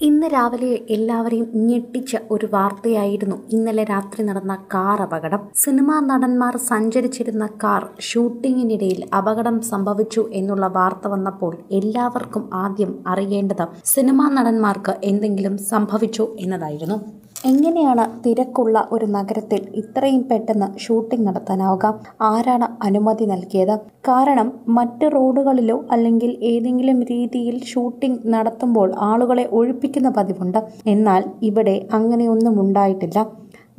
ഇന്ന് രാവിലെ എല്ലാവരെയും ഞെട്ടിച്ച ഒരു വാർത്തയായിരുന്നു. ഇന്നലെ രാത്രി നടന്ന കാർ അപകടം. സിനിമാ നടന്മാർ സഞ്ചരിച്ചിരുന്ന കാർ ഷൂട്ടിങ്ങിനിടയിൽ അപകടം സംഭവിച്ചു എന്നുള്ള വാർത്ത വന്നപ്പോൾ എല്ലാവർക്കും ആദ്യം അറിയേണ്ടത് സിനിമാ നടന്മാർക്ക് എന്തെങ്കിലും സംഭവിച്ചു എന്നതായിരുന്നു. എങ്ങനെയാണ് തിരക്കുള്ള ഒരു നഗരത്തിൽ ഇത്രയും പെട്ടെന്ന് ഷൂട്ടിംഗ് നടത്താനാവുക? ആരാണ് അനുമതി നൽകിയത്? കാരണം മറ്റ് റോഡുകളിലോ അല്ലെങ്കിൽ ഏതെങ്കിലും രീതിയിൽ ഷൂട്ടിംഗ് നടത്തുമ്പോൾ ആളുകളെ ഒഴിപ്പിക്കുന്ന പതിവുണ്ട്. എന്നാൽ ഇവിടെ അങ്ങനെയൊന്നും ഉണ്ടായിട്ടില്ല.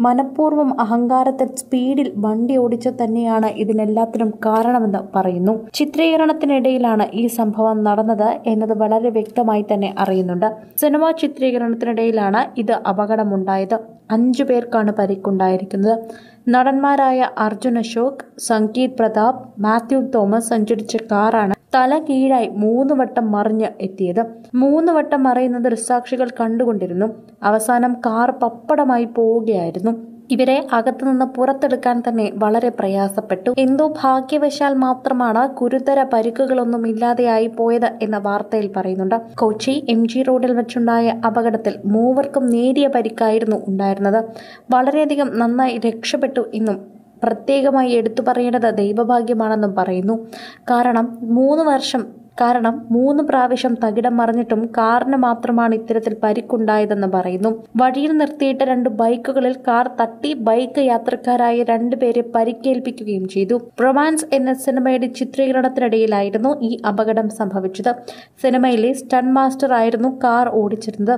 മനഃപൂർവം അഹങ്കാരത്തിൽ സ്പീഡിൽ വണ്ടി ഓടിച്ച തന്നെയാണ് ഇതിനെല്ലാത്തിനും കാരണമെന്ന് പറയുന്നു. ചിത്രീകരണത്തിനിടയിലാണ് ഈ സംഭവം നടന്നത് എന്നത് വളരെ വ്യക്തമായി തന്നെ അറിയുന്നുണ്ട്. സിനിമാ ചിത്രീകരണത്തിനിടയിലാണ് ഇത് അപകടമുണ്ടായത്. അഞ്ചു പേർക്കാണ് പരിക്കുണ്ടായിരിക്കുന്നത്. നടന്മാരായ അർജുൻ അശോക് സംഗീത് പ്രതാപ് മാത്യു തോമസ് സഞ്ചരിച്ച കാറാണ് തല കീഴായി മൂന്ന് വട്ടം മറിഞ്ഞ് എത്തിയത്. മൂന്ന് വട്ടം മറയുന്നത് ദൃസാക്ഷികൾ കണ്ടുകൊണ്ടിരുന്നു. അവസാനം കാർ പപ്പടമായി പോവുകയായിരുന്നു. ഇവരെ അകത്തുനിന്ന് പുറത്തെടുക്കാൻ തന്നെ വളരെ പ്രയാസപ്പെട്ടു. എന്തോ ഭാഗ്യവശാൽ മാത്രമാണ് ഗുരുതര പരിക്കുകളൊന്നും ഇല്ലാതെയായി പോയത് എന്ന വാർത്തയിൽ പറയുന്നുണ്ട്. കൊച്ചി എം ജി റോഡിൽ വെച്ചുണ്ടായ അപകടത്തിൽ മൂവർക്കും നേരിയ പരിക്കായിരുന്നു ഉണ്ടായിരുന്നത്. വളരെയധികം നന്നായി രക്ഷപ്പെട്ടു എന്നും പ്രത്യേകമായി എടുത്തു പറയേണ്ടത് ദൈവഭാഗ്യമാണെന്നും പറയുന്നു. കാരണം മൂന്ന് വർഷം കാരണം മൂന്ന് പ്രാവശ്യം തകിടം മറിഞ്ഞിട്ടും കാറിന് മാത്രമാണ് ഇത്തരത്തിൽ പരിക്കുണ്ടായതെന്ന് പറയുന്നു. വഴിയിൽ നിർത്തിയിട്ട രണ്ട് ബൈക്കുകളിൽ കാർ തട്ടി ബൈക്ക് യാത്രക്കാരായ രണ്ടുപേരെ പരിക്കേൽപ്പിക്കുകയും ചെയ്തു. റൊമാൻസ് എന്ന സിനിമയുടെ ചിത്രീകരണത്തിനിടയിലായിരുന്നു ഈ അപകടം സംഭവിച്ചത്. സിനിമയിലെ സ്റ്റൺ മാസ്റ്റർ ആയിരുന്നു കാർ ഓടിച്ചിരുന്നത്.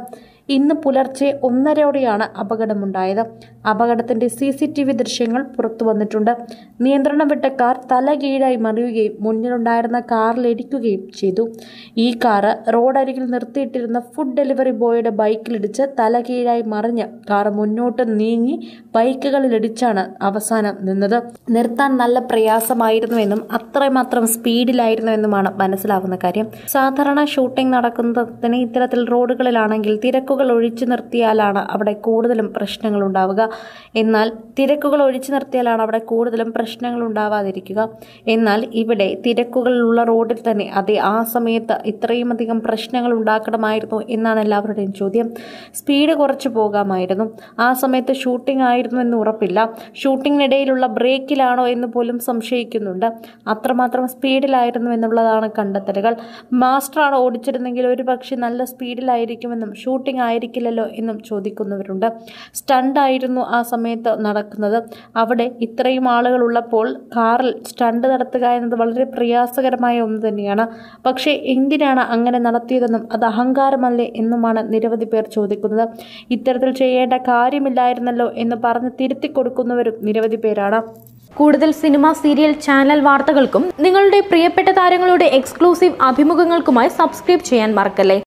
ഇന്ന് പുലർച്ചെ ഒന്നരയോടെയാണ് അപകടമുണ്ടായത്. അപകടത്തിന്റെ സി സി ടി വി ദൃശ്യങ്ങൾ പുറത്തു വന്നിട്ടുണ്ട്. നിയന്ത്രണം വിട്ട കാർ തല കീഴായി മറിയുകയും മുന്നിലുണ്ടായിരുന്ന കാറിലിടിക്കുകയും ചെയ്തു. ഈ കാറ് റോഡരികിൽ നിർത്തിയിട്ടിരുന്ന ഫുഡ് ഡെലിവറി ബോയുടെ ബൈക്കിലിടിച്ച് തല കീഴായി മറിഞ്ഞ് കാർ മുന്നോട്ട് നീങ്ങി ബൈക്കുകളിലിടിച്ചാണ് അവസാനം നിന്നത്. നിർത്താൻ നല്ല പ്രയാസമായിരുന്നുവെന്നും അത്രമാത്രം സ്പീഡിലായിരുന്നുവെന്നുമാണ് മനസ്സിലാവുന്ന കാര്യം. സാധാരണ ഷൂട്ടിംഗ് നടക്കുന്നതിന് ഇത്തരത്തിൽ റോഡുകളിലാണെങ്കിൽ തിരക്കുകൾ ഒഴിച്ചു നിർത്തിയാലാണ് അവിടെ കൂടുതലും പ്രശ്നങ്ങൾ ഉണ്ടാവുക. എന്നാൽ തിരക്കുകൾ ഒഴിച്ചു നിർത്തിയാലാണ് അവിടെ കൂടുതലും പ്രശ്നങ്ങൾ ഉണ്ടാവാതിരിക്കുക. എന്നാൽ ഇവിടെ തിരക്കുകളുള്ള റോഡിൽ തന്നെ അതെ ആ സമയത്ത് ഇത്രയും അധികം പ്രശ്നങ്ങൾ ഉണ്ടാക്കണമായിരുന്നു എന്നാണ് എല്ലാവരുടെയും ചോദ്യം. സ്പീഡ് കുറച്ച് പോകാമായിരുന്നു. ആ സമയത്ത് ഷൂട്ടിംഗ് ആയിരുന്നു എന്ന് ഉറപ്പില്ല. ഷൂട്ടിങ്ങിനിടയിലുള്ള ബ്രേക്കിലാണോ എന്ന് പോലും സംശയിക്കുന്നുണ്ട്. അത്രമാത്രം സ്പീഡിലായിരുന്നു എന്നുള്ളതാണ് കണ്ടെത്തലുകൾ. മാസ്റ്ററാണ് ഓടിച്ചിരുന്നെങ്കിൽ ഒരു പക്ഷേ നല്ല സ്പീഡിലായിരിക്കുമെന്നും ഷൂട്ടിംഗ് ആയിരിക്കില്ലല്ലോ എന്നും ചോദിക്കുന്നവരുണ്ട്. സ്റ്റണ്ടായിരുന്നു ആ സമയത്ത് നടക്കുന്നത്. അവിടെ ഇത്രയും ആളുകൾ ഉള്ളപ്പോൾ കാറിൽ സ്റ്റണ്ട് നടത്തുക എന്നത് വളരെ പ്രയാസകരമായ ഒന്ന് തന്നെയാണ്. പക്ഷേ എന്തിനാണ് അങ്ങനെ നടത്തിയതെന്നും അത് അഹങ്കാരമല്ലേ എന്നുമാണ് നിരവധി പേർ ചോദിക്കുന്നത്. ഇത്തരത്തിൽ ചെയ്യേണ്ട കാര്യമില്ലായിരുന്നല്ലോ എന്ന് പറഞ്ഞ് തിരുത്തി കൊടുക്കുന്നവരും നിരവധി പേരാണ്. കൂടുതൽ സിനിമ സീരിയൽ ചാനൽ വാർത്തകൾക്കും നിങ്ങളുടെ പ്രിയപ്പെട്ട താരങ്ങളുടെ എക്സ്ക്ലൂസീവ് അഭിമുഖങ്ങൾക്കുമായി സബ്സ്ക്രൈബ് ചെയ്യാൻ മറക്കല്ലേ?